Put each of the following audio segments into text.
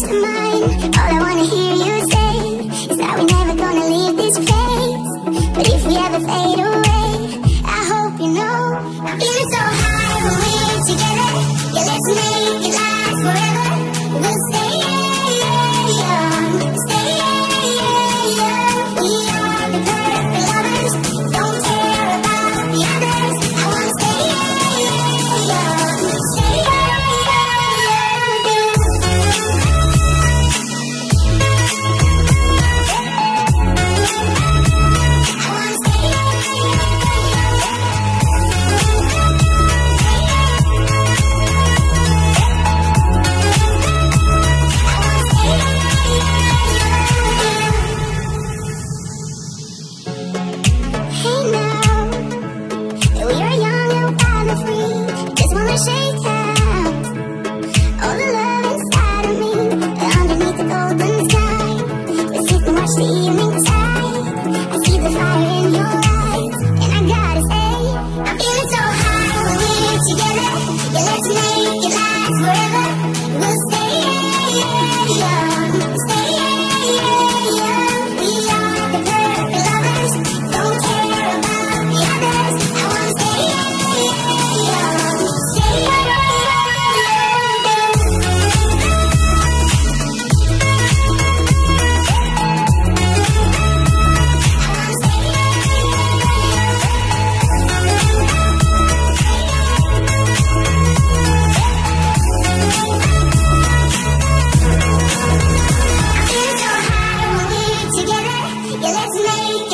to mine All I wanna hear you say Is that we're never gonna leave this place. But if we ever fade away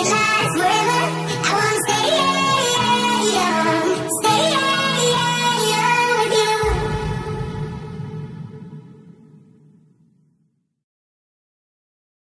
it high.